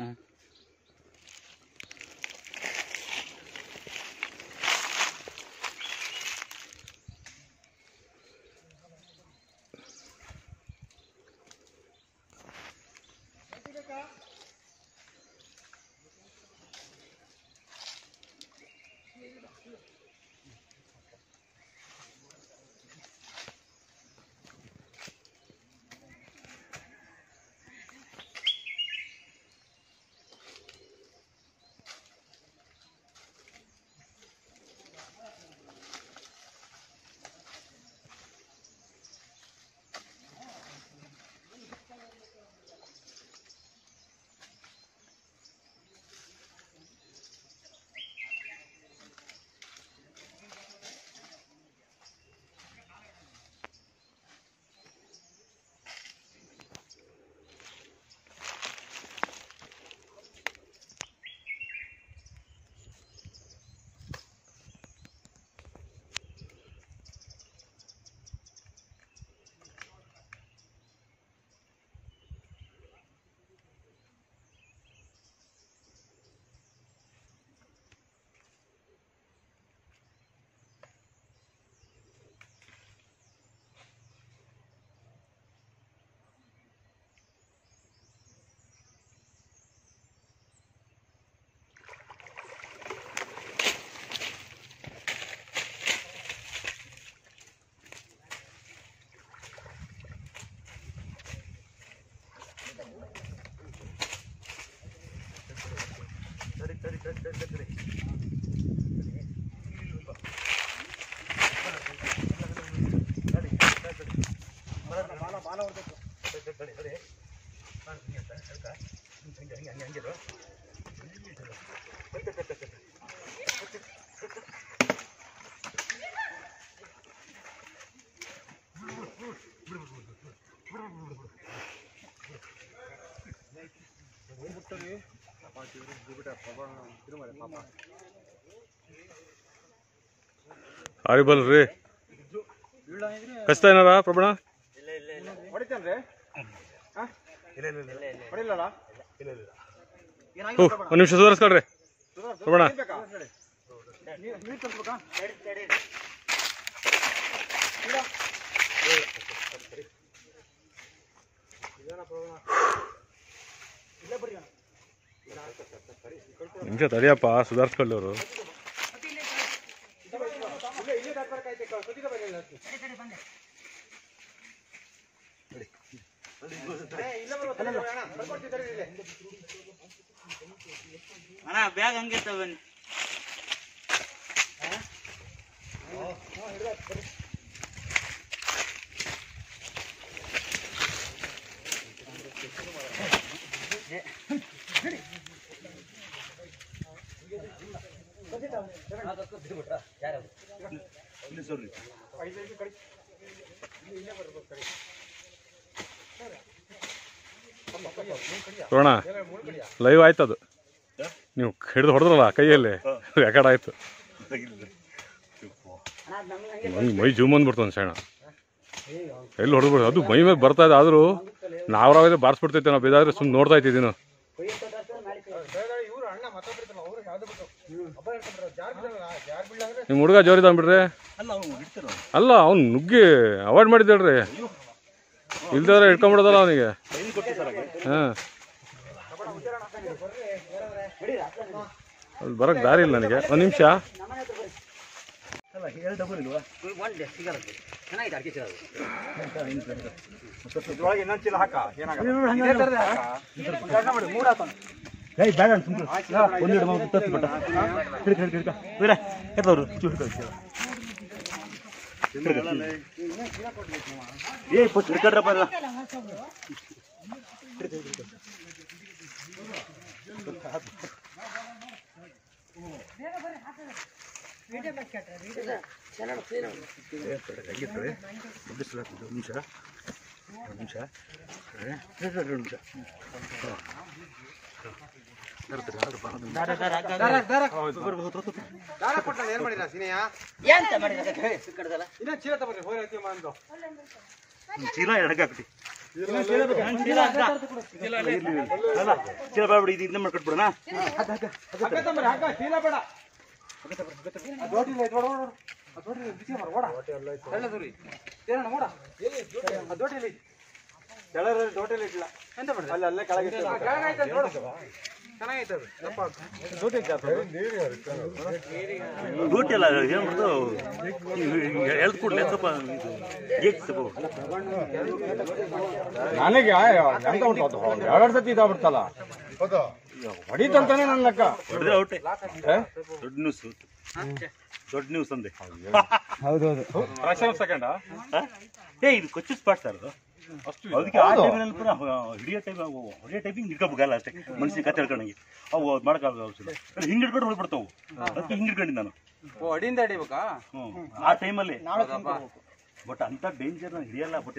Mm-hmm. Okay. Horrible ರೀ ಕಷ್ಟ ಏನಾರ ಪ್ರಬಣ ಹೊಡಿತೇನ್ರಿ ಹೂ ಒಂದು ನಿಮಿಷ ಸುಧಾರಿಸ್ಕೊಳ್ರಿ ಪ್ರಬಣ ನೀರು ತರ್ಸ್ಬೇಕಾ ನಿಮಿಷ ತಡಿಯಪ್ಪ ಸುಧಾರಿಸ್ಕೊಳ್ಳಿ ಅವರು ಇಲ್ಲೇ ಇಲ್ಲೇ ತರ್ಬೇಕಾಯ್ತು ಸದ್ಯಕ್ಕೆ ಬರಲಿಲ್ಲ ಇಲ್ಲ ಸುಧಾರಿಸ್ಕೊಳ್ಳೋರು. ಅಣ್ಣ ಬ್ಯಾಗ್ ಹಂಗೆ ತಗೊಂಡು ಪ್ರಬಣ ಲೈವ್ ಆಯ್ತು ಅದು. ನೀವು ಹಿಡಿದು ಹೊಡೆದ್ರಲ್ಲ ಕೈಯಲ್ಲಿ. ರೆಕಾರ್ಡ್ ಆಯ್ತು. ನಂಗೆ ಮೈ ಜೂಮ್ ಅಂದ್ಬಿಡ್ತು ಒಂದು ಸಣ್ಣ ಎಲ್ಲಿ ಹೊಡೆದ್ಬಿಡ್ತು ಅದು ಮೈ ಮೇಲೆ ಬರ್ತಾ ಇದೆ, ಆದರೂ ನಾವು ರಾವಿದ್ರೆ ಬಾರಿಸ್ಬಿಡ್ತೈತೆ, ನಾವು ಬೇದಾದ್ರೆ ಸುಮ್ಮನೆ ನೋಡ್ತಾ ಇದ್ದೀವಿ ನಿಮ್ಮ ಹುಡುಗ ಜೋರಿದ ಬಿಡ್ರಿ ಅಲ್ಲ ಅವ್ನು ನುಗ್ಗಿ ಅವಾಯ್ಡ್ ಮಾಡಿದ್ದೇಳ್ರಿ ಇಲ್ದವ್ರೆ ಇಟ್ಕೊಂಡ್ಬಿಡೋದಲ್ಲ ಅವನಿಗೆ. ಹಾಂ. ಅಲ್ಲಿ ಬರೋಕ್ಕೆ ದಾರಿ ಇಲ್ಲ ನನಗೆ. ಒಂದು ನಿಮಿಷ. ಇದ್ರೊಳಗೆ ಇನ್ನೊಂದು ಚೀಲ ಹಾಕ ಏನಾಗಲ್ಲ ಇದೇ ಥರದೇ ಹಾಕ. ಒಂದು ಅರ್ಧ ಮಾಡಿ ಮೂರು ಹಾಕೋಣ ಏಯ್ ಬೇಡ ಸುಮ್ಮನೆ ಒಂದು ಹಿಡ್ದು ಮಗು ತರ್ಸಿ ಬಿಟ್ಟ ಹಿಡ್ಕ ಹಿಡ್ಕ ಹಿಡ್ಕ ಬೇಡ ಎತ್ತವ್ರು ಚೂ ಹಿಡ್ಕ ಏಯ್ ಚೀಲ ಬೇಡ. ಎಲ್ಲ ಒಂದು ನಿಮಿಷ ಒಂದು ನಿಮಿಷ ಅಲ್ಲ ಎಳ್ದು ಕೂಡಲೇ ಸ್ವಲ್ಪ ನನಗೆ ಎಂತ ಉಂಟು ಅದು? ಎರಡು ಸತಿ ಇದಾಗ್ಬಿಡ್ತಲ್ಲ. ಹೊಡಿತಂತಾನೆ ನನ್ನ ಲೆಕ್ಕ. ಹೊಡೆದ್ರೆ ಔಟೆ? ದೊಡ್ಡ ನ್ಯೂಸ್. ದೊಡ್ಡ ನ್ಯೂಸ್ ಅಂದೆ ಸೆಕೆಂಡ್ ಹ? ಏ ಇದು ಕೊಚ್ಚು ಸ್ಪಾಟ್ ಸರ್ ಅದು. ಅದಕ್ಕೆ ಆ ಟೈಮಲ್ಲಿ ಪುನಃ ಹಿಡಿಯೋ ಟೈಮ್ ಹೊಡಿಯೋ ಟೈಪಿಂಗ್ ಹಿಡ್ಕೋಬೇಕಲ್ಲ ಅಷ್ಟೇ. ಮನುಷ್ಯ ಕತೆ ಹೇಳ್ಕೊಂಡಂಗೆ ಅವು ಮಾಡಕ್ಕಾಗಲ್ಲ ಹಿಂಗೆ ಹಿಡ್ಕೊಂಡು ಹೋಗ್ಬಿಡ್ತಾವು ಅದಕ್ಕೆ ಹಿಂಗೆ ಹಿಡ್ಕೊಂಡಿದ್ದು ನಾನು. ಅಡಿಯಿಂದ ಹಿಡಿಬೇಕಾ? ಹ್ಞೂ ಆ ಟೈಮಲ್ಲಿ ಬಟ್ ಅಂಥ ಡೇಂಜರ್ ಹಿಡಿಯಲ್ಲ ಬಟ್